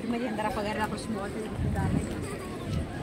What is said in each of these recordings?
Prima di andare a pagare la prossima volta di darle.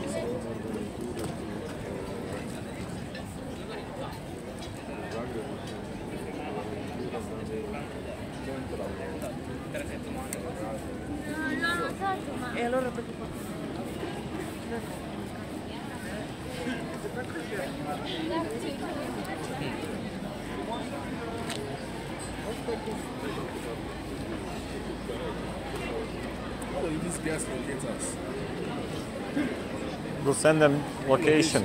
lo repetí por We'll send them location.